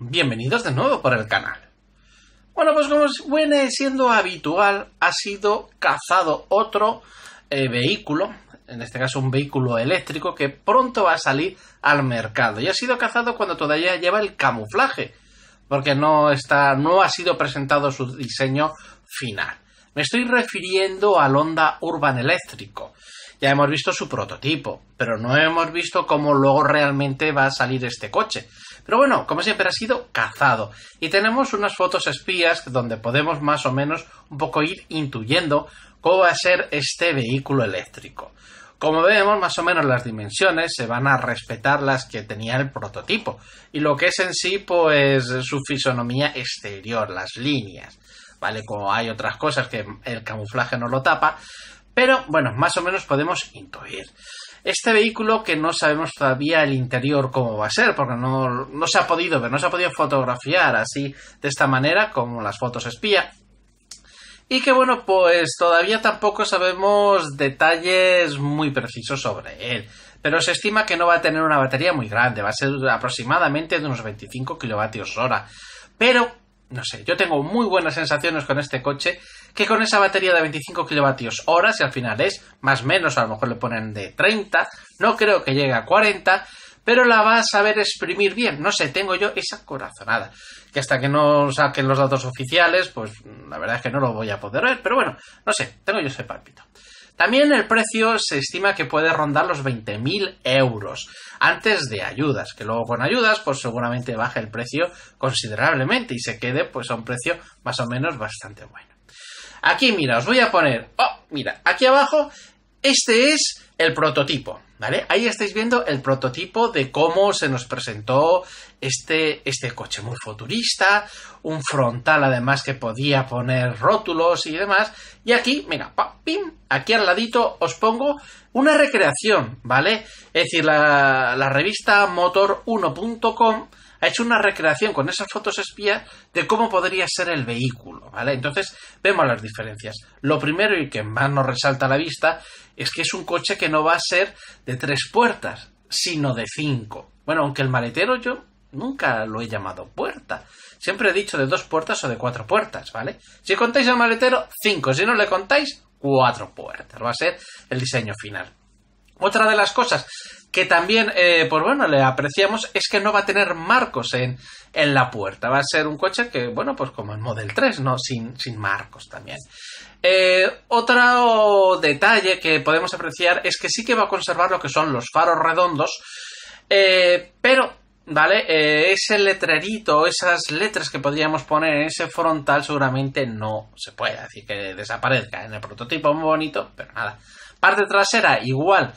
bienvenidos de nuevo por el canal. Bueno, pues como viene siendo habitual, ha sido cazado otro eh, vehículo, en este caso un vehículo eléctrico que pronto va a salir al mercado. Y ha sido cazado cuando todavía lleva el camuflaje, porque no está, no ha sido presentado su diseño final. Me estoy refiriendo al Honda Urban eléctrico. Ya hemos visto su prototipo, pero no hemos visto cómo luego realmente va a salir este coche. Pero bueno, como siempre ha sido cazado. Y tenemos unas fotos espías donde podemos más o menos un poco ir intuyendo cómo va a ser este vehículo eléctrico. Como vemos, más o menos las dimensiones se van a respetar las que tenía el prototipo. Y lo que es en sí, pues su fisonomía exterior, las líneas. ¿Vale? Como hay otras cosas que el camuflaje no lo tapa, pero bueno, más o menos podemos intuir. Este vehículo que no sabemos todavía el interior cómo va a ser, porque no, no se ha podido ver, no se ha podido fotografiar así de esta manera como las fotos espía. Y que bueno, pues todavía tampoco sabemos detalles muy precisos sobre él. Pero se estima que no va a tener una batería muy grande, va a ser aproximadamente de unos 25 kilovatios hora. Pero no sé, yo tengo muy buenas sensaciones con este coche, que con esa batería de 25 kilovatios hora, si al final es más menos, a lo mejor le ponen de 30, no creo que llegue a 40, pero la va a saber exprimir bien. No sé, tengo yo esa corazonada. Que hasta que no saquen los datos oficiales, pues la verdad es que no lo voy a poder ver, pero bueno, no sé, tengo yo ese pálpito. También el precio se estima que puede rondar los 20.000 euros antes de ayudas, que luego con ayudas pues seguramente baje el precio considerablemente y se quede pues a un precio más o menos bastante bueno. Aquí mira, os voy a poner, oh, mira, aquí abajo este es el prototipo, ¿vale? Ahí estáis viendo el prototipo de cómo se nos presentó este, este coche muy futurista, un frontal además que podía poner rótulos y demás. Y aquí, mira, pim, aquí al ladito os pongo una recreación, ¿vale? Es decir, la, la revista motor1.com ha hecho una recreación con esas fotos espías de cómo podría ser el vehículo, ¿vale? Entonces vemos las diferencias. Lo primero y que más nos resalta a la vista es que es un coche que no va a ser de tres puertas, sino de cinco. Bueno, aunque el maletero yo nunca lo he llamado puerta. Siempre he dicho de dos puertas o de cuatro puertas, ¿vale? Si contáis el maletero, cinco. Si no le contáis, cuatro puertas. Va a ser el diseño final. Otra de las cosas que también, eh, pues bueno, le apreciamos es que no va a tener marcos en, en, la puerta. Va a ser un coche que, bueno, pues como el Model 3, ¿no? Sin, sin marcos también. Eh, otro detalle que podemos apreciar es que sí que va a conservar lo que son los faros redondos, eh, pero, ¿vale? Eh, ese letrerito, esas letras que podríamos poner en ese frontal seguramente no se puede, así que desaparezca en el prototipo muy bonito, pero nada. Parte trasera igual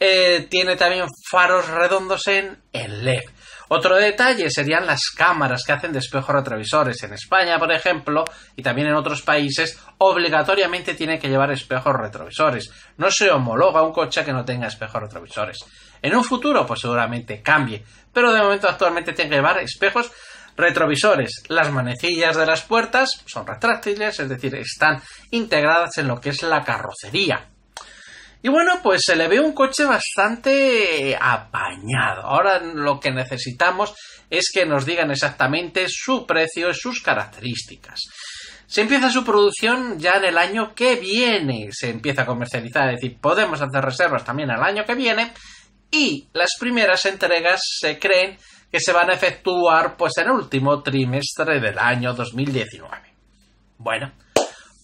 eh, tiene también faros redondos en el LED. Otro detalle serían las cámaras que hacen de espejos retrovisores. En España, por ejemplo, y también en otros países, obligatoriamente tiene que llevar espejos retrovisores. No se homologa un coche que no tenga espejos retrovisores. En un futuro, pues seguramente cambie, pero de momento actualmente tiene que llevar espejos retrovisores. Las manecillas de las puertas son retráctiles, es decir, están integradas en lo que es la carrocería. Y bueno, pues se le ve un coche bastante apañado. Ahora lo que necesitamos es que nos digan exactamente su precio y sus características. Se empieza su producción ya en el año que viene. Se empieza a comercializar, es decir, podemos hacer reservas también el año que viene. Y las primeras entregas se creen que se van a efectuar pues en el último trimestre del año 2019. Bueno,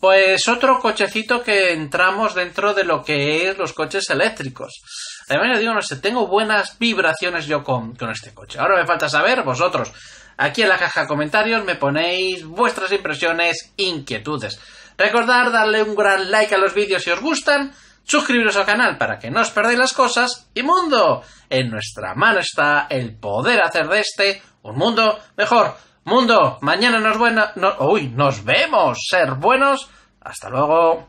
pues otro cochecito que entramos dentro de lo que es los coches eléctricos. Además, digo, no sé, tengo buenas vibraciones yo con, con este coche. Ahora me falta saber, vosotros, aquí en la caja de comentarios me ponéis vuestras impresiones, inquietudes. Recordad darle un gran like a los vídeos si os gustan, suscribiros al canal para que no os perdáis las cosas y mundo, en nuestra mano está el poder hacer de este un mundo mejor. Mundo, mañana nos buena, no, uy, nos vemos, ser buenos. Hasta luego.